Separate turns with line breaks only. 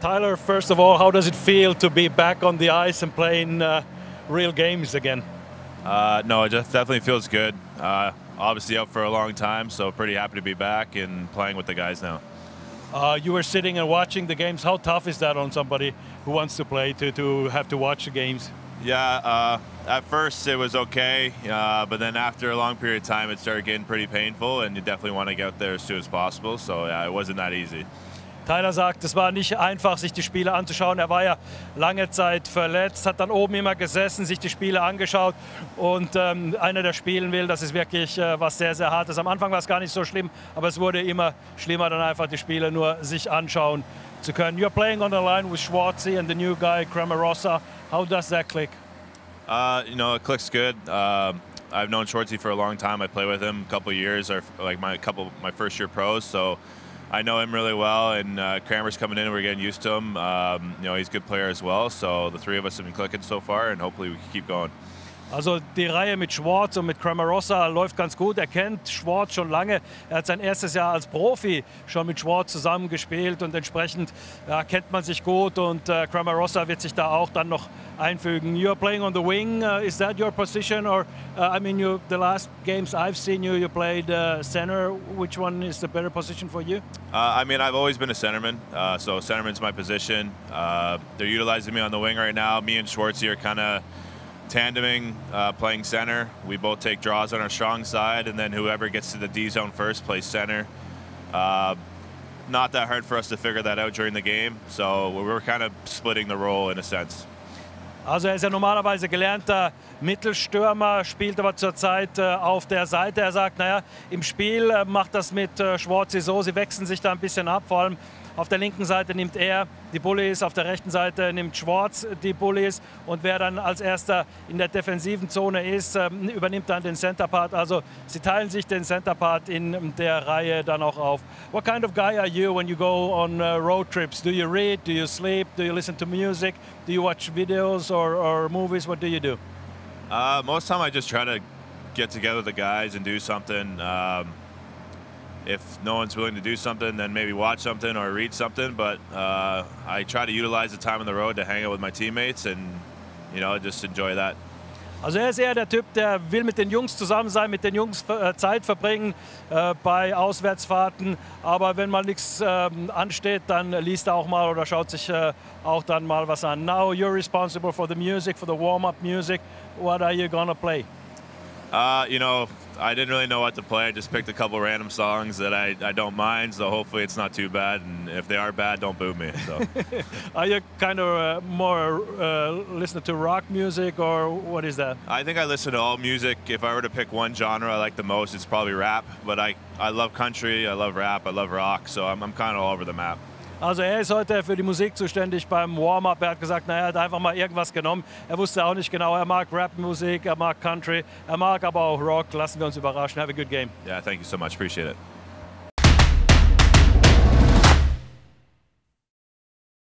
Tyler, first of all, how does it feel to be back on the ice and playing uh, real games again?
Uh, no, it just definitely feels good. Uh, obviously out for a long time, so pretty happy to be back and playing with the guys now.
Uh, you were sitting and watching the games. How tough is that on somebody who wants to play to, to have to watch the games?
Yeah, uh, at first it was okay, uh, but then after a long period of time, it started getting pretty painful, and you definitely want to get out there as soon as possible. So yeah, it wasn't that easy.
Tyler sagt, es war nicht einfach, sich die Spiele anzuschauen. Er war ja lange Zeit verletzt, hat dann oben immer gesessen, sich die Spiele angeschaut und ähm, einer, der spielen will, das ist wirklich äh, was sehr, sehr Hartes. Am Anfang war es gar nicht so schlimm, aber es wurde immer schlimmer, dann einfach die Spiele nur sich anschauen zu können. You're playing on the line with Schwartzy and the new guy, Cramarossa. How does that click?
Uh, you know, it clicks good. Uh, I've known Schwartzy for a long time. I play with him a couple years, or like my couple my first year pros. So I know him really well, and uh, Kramer's coming in. We're getting used to him. Um, you know, he's a good player as well. So the three of us have been clicking so far, and hopefully we can keep going.
Also die Reihe mit Schwartz und mit Cramarossa läuft ganz gut. Er kennt Schwartz schon lange. Er hat sein erstes Jahr als Profi schon mit Schwartz zusammengespielt und entsprechend ja, kennt man sich gut und äh, Cramarossa wird sich da auch dann noch einfügen. You're playing on the wing. Uh, is that your position or uh, I mean you, the last games I've seen you you played uh, center. Which one is the better position for you?
Uh, I mean I've always been a centerman. Uh, so centerman's my position. Uh, they're utilizing me on the wing right now. Me and Schwartzy are kind of tandeming, uh, playing center. We both take draws on our strong side, and then whoever gets to the D zone first plays center. Uh, not that hard for us to figure that out during the game, so we're kind of splitting the role in a sense.
Also er ist ja normalerweise gelernter Mittelstürmer, spielt aber zurzeit äh, auf der Seite. Er sagt, naja, im Spiel äh, macht das mit äh, Schwarze so, sie wechseln sich da ein bisschen ab, vor allem auf der linken Seite nimmt er die Bullies, auf der rechten Seite nimmt Schwarz die Bullies und wer dann als erster in der defensiven Zone ist, ähm, übernimmt dann den Center Part. Also sie teilen sich den Center Part in der Reihe dann auch auf. What kind of guy are you when you go on uh, road trips? Do you read? Do you sleep? Do you listen to music? Do you watch videos or, or movies? What do you do?
Uh, most time I just try to get together the guys and do something. Um, if no one's willing to do something, then maybe watch something or read something. But uh, I try to utilize the time on the road to hang out with my teammates and, you know, just enjoy that.
Also er ist eher der Typ, der will mit den Jungs zusammen sein, mit den Jungs äh, Zeit verbringen äh, bei Auswärtsfahrten. Aber wenn mal nichts äh, ansteht, dann liest er auch mal oder schaut sich äh, auch dann mal was an. Now you're responsible for the music, for the warm-up music. What are you gonna play?
Uh, you know, I didn't really know what to play. I just picked a couple random songs that I, I don't mind, so hopefully it's not too bad. And if they are bad, don't boo me. So.
are you kind of uh, more uh, listening to rock music, or what is that?
I think I listen to all music. If I were to pick one genre I like the most, it's probably rap. But I, I love country, I love rap, I love rock, so I'm, I'm kind of all over the map.
Also er ist heute für die Musik zuständig beim Warm-Up. Er hat gesagt, naja, er hat einfach mal irgendwas genommen. Er wusste auch nicht genau, er mag Rap-Musik, er mag Country, er mag aber auch Rock. Lassen wir uns überraschen. Have a good game.
Yeah, thank you so much. Appreciate it.